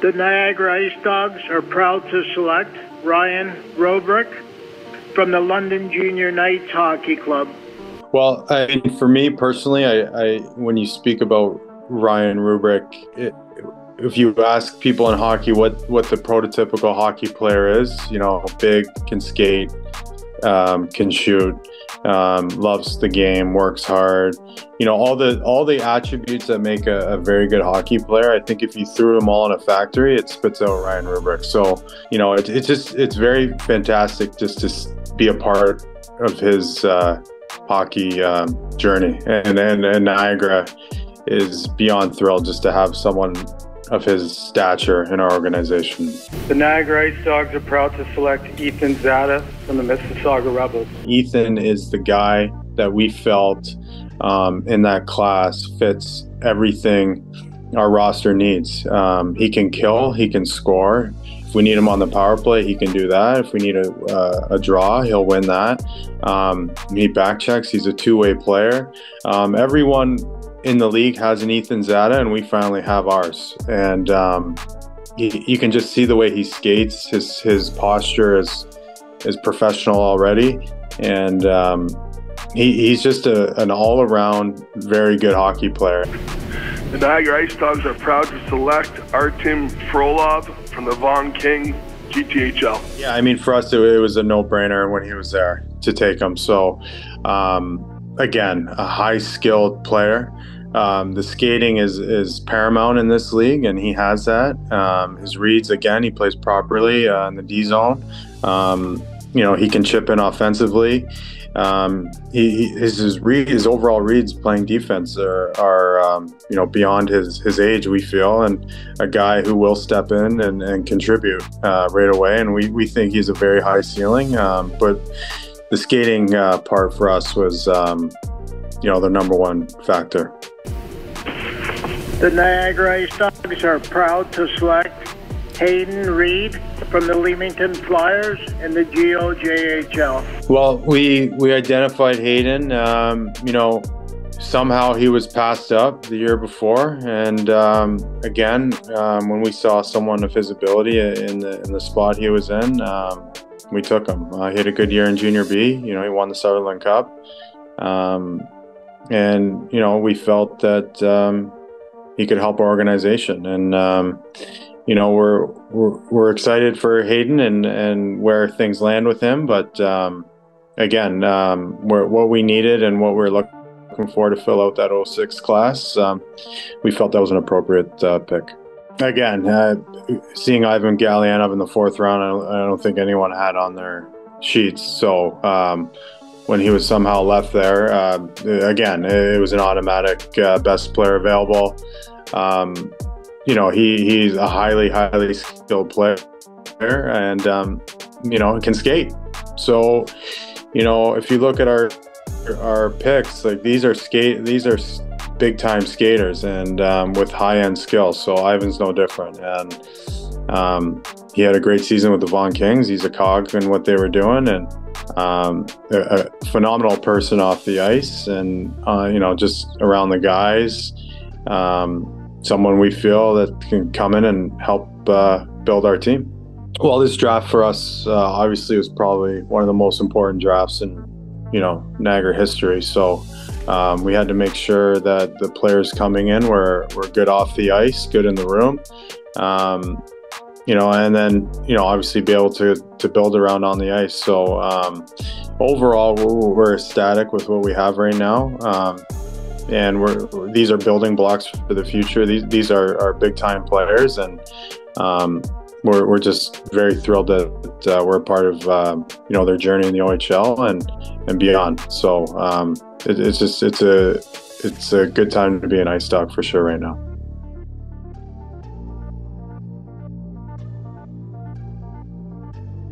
The Niagara Ice Dogs are proud to select Ryan Roobroeck from the London Junior Knights Hockey Club. Well, I mean, for me personally, I, I when you speak about Ryan it, if you ask people in hockey what what the prototypical hockey player is, you know, big, can skate, um, can shoot, um, loves the game, works hard. You know, all the all the attributes that make a, a, very good hockey player. I think if you threw them all in a factory, it spits out Ryan Roobroeck. So, you know, it, it's just it's very fantastic just to be a part of his uh, hockey um, journey, and, and and Niagara is beyond thrilled just to have someone of his stature in our organization. The Niagara Ice Dogs are proud to select Ethan Czata from the Mississauga Rebels. Ethan is the guy that we felt um, in that class fits everything our roster needs. Um, he can kill, he can score. If we need him on the power play, he can do that. If we need a, uh, a draw, he'll win that. Um, he back checks. He's a two way player. Um, everyone in the league has an Ethan Czata, and we finally have ours. And um, he, you can just see the way he skates. His his posture is is professional already, and um, he, he's just a, an all around very good hockey player. The Niagara Ice Dogs are proud to select Artem Frolov from the Vaughan King GTHL. Yeah, I mean, for us, it, it was a no brainer when he was there to take him. So, um, again, a high skilled player. Um, the skating is is paramount in this league, and he has that. Um, his reads again, he plays properly uh, in the D zone. Um, you know, he can chip in offensively. Um, he, his his, read, his overall reads playing defense are, are um, you know beyond his his age. We feel, and a guy who will step in and, and contribute uh, right away. And we, we think he's a very high ceiling, um, but the skating uh, part for us was, um, you know, the number one factor. The Niagara Ice Dogs are proud to select Hayden Reid from the Leamington Flyers in the GOJHL. Well, we we identified Hayden. Um, you know, somehow he was passed up the year before, and um, again, um, when we saw someone of his ability in the in the spot he was in, um, we took him. Uh, he had a good year in Junior B. You know, he won the Sutherland Cup, um, and you know, we felt that um, he could help our organization, and um, you know, we're, we're we're excited for Hayden and and where things land with him. But um, again, um, what we needed and what we're looking for to fill out that 06 class, we felt that was an appropriate uh, pick again, uh, seeing Ivan Galiyanov in the fourth round, I don't, I don't, think anyone had on their sheets. So um, when he was somehow left there, uh, again, it was an automatic uh, best player available. Um, you know, he he's a highly highly skilled player, and um, you know can skate. So, you know, if you look at our our picks, like these are skate these are big time skaters and um, with high end skills. So Ivan's no different. And um, he had a great season with the Vaughan Kings. He's a cog in what they were doing and um, a, a, phenomenal person off the ice and, uh, you know, just around the guys. Um, someone we feel that can come in and help uh, build our team. Well, this draft for us uh, obviously was probably one of the most important drafts in, you know, Niagara history. So, um, we had to make sure that the players coming in were, were good off the ice, good in the room. Um, you know, and then you know, obviously, be able to to build around on the ice. So um, overall, we're, we're, ecstatic with what we have right now, um, and we're these are building blocks for the future. These these are, are big time players, and um, we're, we're just very thrilled that uh, we're a part of uh, you know their journey in the OHL and and beyond. So um, it, it's just it's a it's a good time to be an ice dog for sure right now.